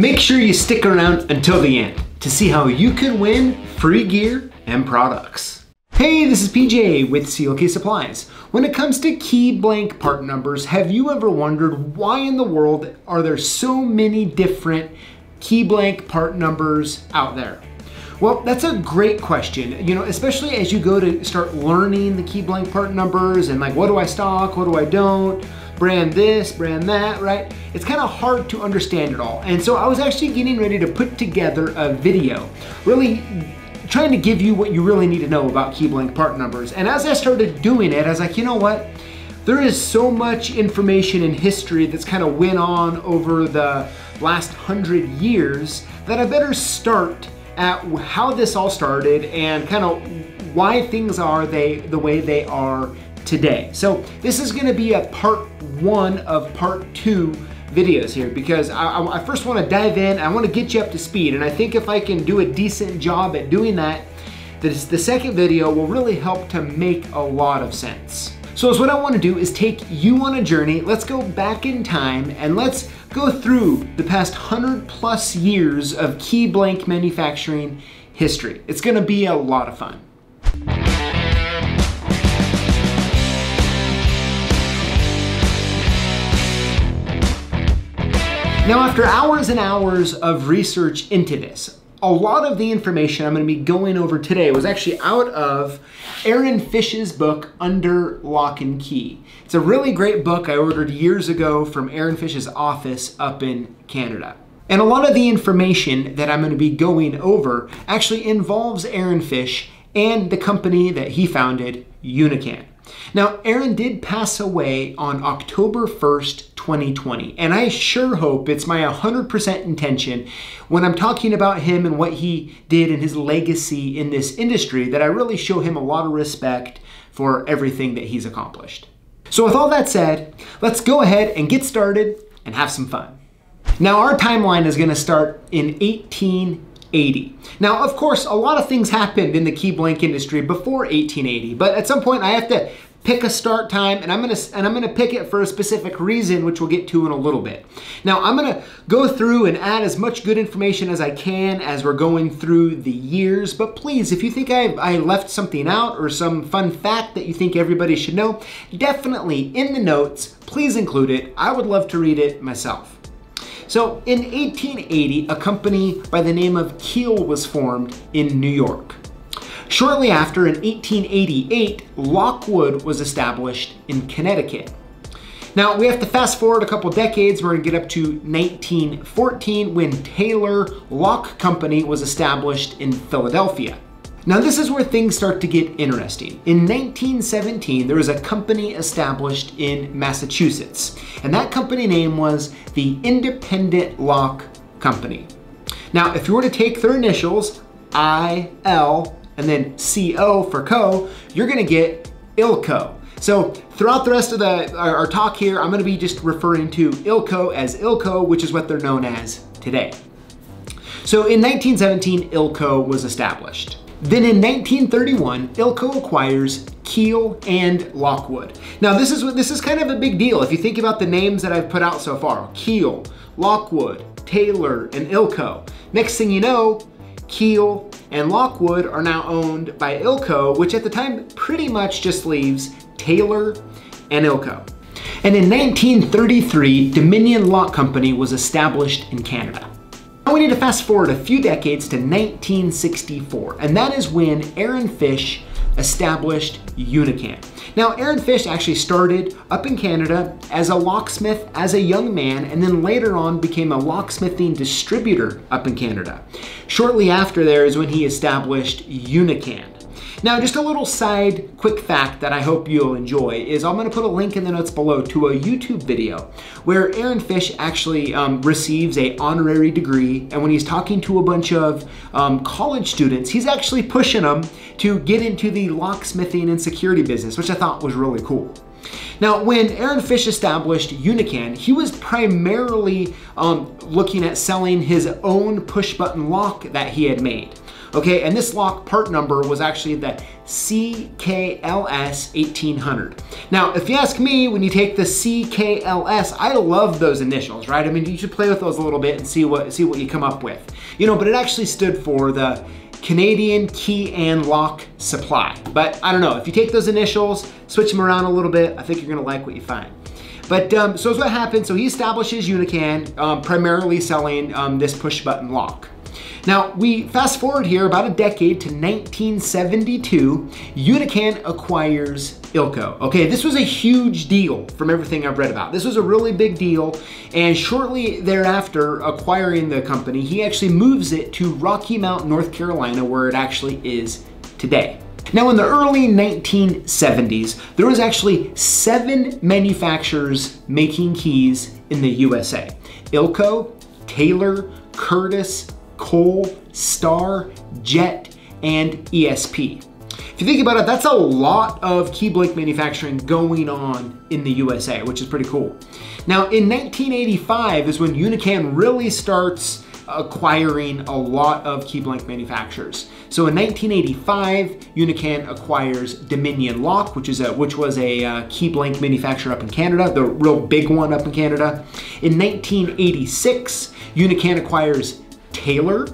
Make sure you stick around until the end to see how you can win free gear and products. Hey, this is PJ with CLK Supplies. When it comes to key blank part numbers, have you ever wondered why in the world are there so many different key blank part numbers out there? Well, that's a great question. You know, especially as you go to start learning the key blank part numbers and like, what do I stock? What do I don't? Brand this, brand that, right? It's kind of hard to understand it all. And so I was actually getting ready to put together a video, really trying to give you what you really need to know about key blank part numbers. And as I started doing it, I was like, you know what? There is so much information in history that's kind of went on over the last hundred years that I better start at how this all started and kind of why things are they the way they are today. So this is gonna be a part one of part two videos here because I, I first wanna dive in, I wanna get you up to speed and I think if I can do a decent job at doing that, this, the second video will really help to make a lot of sense. So what I wanna do is take you on a journey, let's go back in time and let's go through the past 100 plus years of key blank manufacturing history. It's gonna be a lot of fun. Now, after hours and hours of research into this, a lot of the information I'm going to be going over today was actually out of Aaron Fish's book, Under Lock and Key. It's a really great book I ordered years ago from Aaron Fish's office up in Canada. And a lot of the information that I'm going to be going over actually involves Aaron Fish and the company that he founded, Unican. Now, Aaron did pass away on October 1st, 2020, and I sure hope it's my 100% intention when I'm talking about him and what he did and his legacy in this industry that I really show him a lot of respect for everything that he's accomplished. So, with all that said, let's go ahead and get started and have some fun. Now, our timeline is going to start in 1880. Now, of course, a lot of things happened in the key blank industry before 1880, but at some point I have to pick a start time and I'm gonna and I'm gonna pick it for a specific reason which we'll get to in a little bit. Now I'm gonna go through and add as much good information as I can as we're going through the years but please if you think I, I left something out or some fun fact that you think everybody should know definitely in the notes please include it. I would love to read it myself. So in 1880 a company by the name of Keil was formed in New York. Shortly after, in 1888, Lockwood was established in Connecticut. Now, we have to fast forward a couple decades. We're gonna get up to 1914 when Taylor Lock Company was established in Philadelphia. Now, this is where things start to get interesting. In 1917, there was a company established in Massachusetts, and that company name was the Independent Lock Company. Now, if you were to take their initials, IL and then CO for co, you're gonna get ILCO. So throughout the rest of the our, our talk here, I'm gonna be just referring to ILCO as ILCO, which is what they're known as today. So in 1917, ILCO was established. Then in 1931, ILCO acquires Keil and Lockwood. Now this is this is kind of a big deal if you think about the names that I've put out so far. Keil, Lockwood, Taylor, and ILCO. Next thing you know, Keil and Lockwood are now owned by Ilco, which at the time pretty much just leaves Taylor and Ilco. And in 1933, Dominion Lock Company was established in Canada. Now we need to fast forward a few decades to 1964, and that is when Aaron Fish established Unican. Now, Aaron Fish actually started up in Canada as a locksmith as a young man, and then later on became a locksmithing distributor up in Canada. Shortly after there is when he established Unican. Now, just a little side quick fact that I hope you'll enjoy is I'm gonna put a link in the notes below to a YouTube video where Aaron Fish actually um, receives a honorary degree and when he's talking to a bunch of um, college students, he's actually pushing them to get into the locksmithing and security business, which I thought was really cool. Now, when Aaron Fish established Unican, he was primarily um, looking at selling his own push button lock that he had made. Okay, and this lock part number was actually the CKLS 1800. Now, if you ask me, when you take the CKLS, I love those initials, right? I mean, you should play with those a little bit and see what see what you come up with. You know, but it actually stood for the Canadian Key and Lock Supply. But I don't know, if you take those initials, switch them around a little bit, I think you're gonna like what you find. But um, so what happened, so he establishes Unican, um, primarily selling um, this push button lock. Now, we fast forward here about a decade to 1972, Unican acquires Ilco. Okay, this was a huge deal from everything I've read about. This was a really big deal, and shortly thereafter acquiring the company, he actually moves it to Rocky Mount, North Carolina, where it actually is today. Now in the early 1970s, there was actually seven manufacturers making keys in the USA. Ilco, Taylor, Curtis, Cole, Star, Jet, and ESP. If you think about it, that's a lot of key blank manufacturing going on in the USA, which is pretty cool. Now, in 1985 is when Unican really starts acquiring a lot of key blank manufacturers. So in 1985, Unican acquires Dominion Lock, which is a which was a uh, key blank manufacturer up in Canada, the real big one up in Canada. In 1986, Unican acquires Taylor.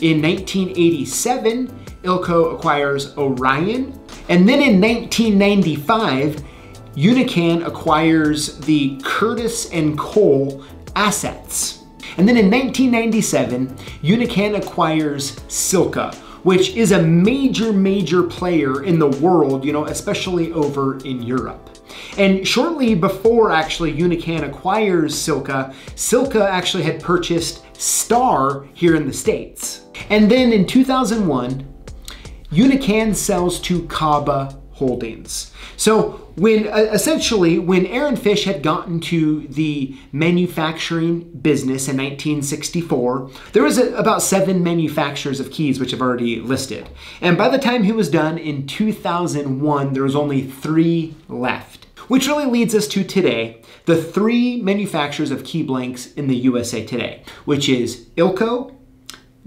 In 1987, Ilco acquires Orion. And then in 1995, Unican acquires the Curtis and Cole assets. And then in 1997, Unican acquires Silca, which is a major, major player in the world, you know, especially over in Europe. And shortly before actually Unican acquires Silca, Silca actually had purchased Star here in the States. And then in 2001, Unican sells to Kaba Holdings. So when uh, essentially when Aaron Fish had gotten to the manufacturing business in 1964, there was a, about seven manufacturers of keys which I've already listed. And by the time he was done in 2001, there was only three left. Which really leads us to today, the three manufacturers of key blanks in the USA today, which is Ilco,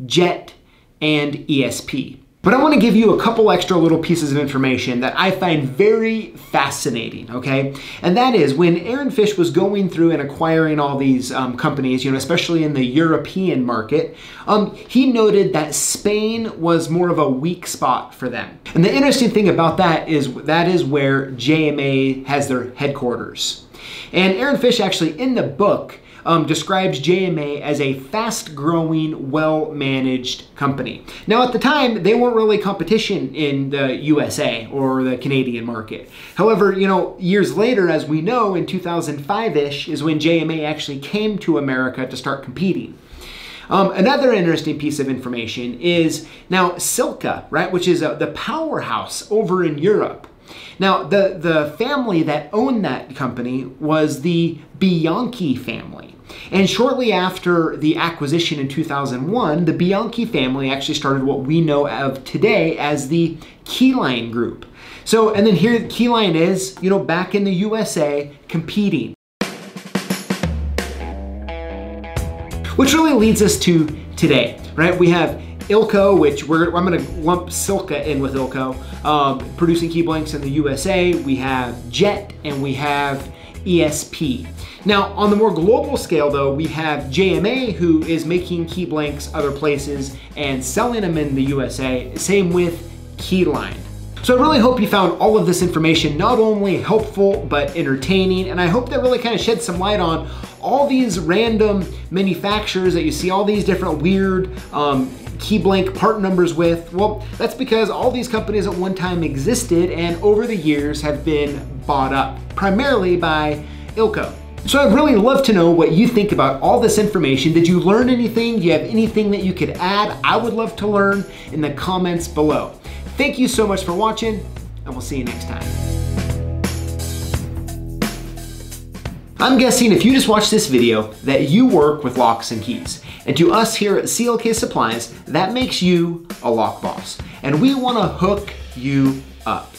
Jet, and ESP. But I want to give you a couple extra little pieces of information that I find very fascinating, okay? And that is when Aaron Fish was going through and acquiring all these um, companies, you know, especially in the European market, um, he noted that Spain was more of a weak spot for them. And the interesting thing about that is that is where JMA has their headquarters. And Aaron Fish actually in the book um, describes JMA as a fast growing, well managed company. Now, at the time, they weren't really competition in the USA or the Canadian market. However, you know, years later, as we know, in 2005 ish, is when JMA actually came to America to start competing. Um, another interesting piece of information is now Silca, right, which is a, the powerhouse over in Europe. Now, the, the family that owned that company was the Bianchi family. And shortly after the acquisition in 2001, the Bianchi family actually started what we know of today as the Keyline Group. So, and then here Keyline is, you know, back in the USA competing. Which really leads us to today, right? We have Ilco, which we're, I'm gonna lump Silca in with Ilco, um, producing key blanks in the USA. We have Jet and we have ESP. Now, on the more global scale though, we have JMA who is making key blanks other places and selling them in the USA. Same with Keyline. So I really hope you found all of this information not only helpful, but entertaining, and I hope that really kind of shed some light on all these random manufacturers that you see all these different weird um, key blank part numbers with? Well, that's because all these companies at one time existed and over the years have been bought up, primarily by Ilco. So I'd really love to know what you think about all this information. Did you learn anything? Do you have anything that you could add? I would love to learn in the comments below. Thank you so much for watching, and we'll see you next time. I'm guessing if you just watched this video that you work with locks and keys. And to us here at CLK Supplies, that makes you a lock boss. And we wanna hook you up.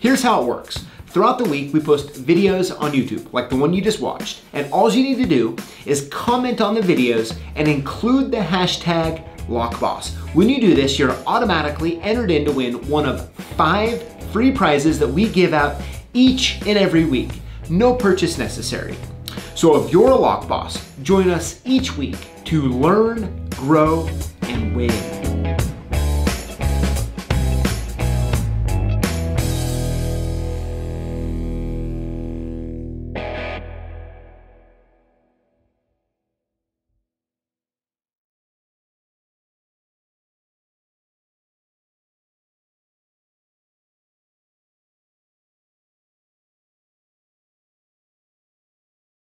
Here's how it works. Throughout the week, we post videos on YouTube, like the one you just watched. And all you need to do is comment on the videos and include the hashtag Lock Boss. When you do this, you're automatically entered in to win one of five free prizes that we give out each and every week. No purchase necessary. So if you're a lock boss, join us each week to learn, grow, and win.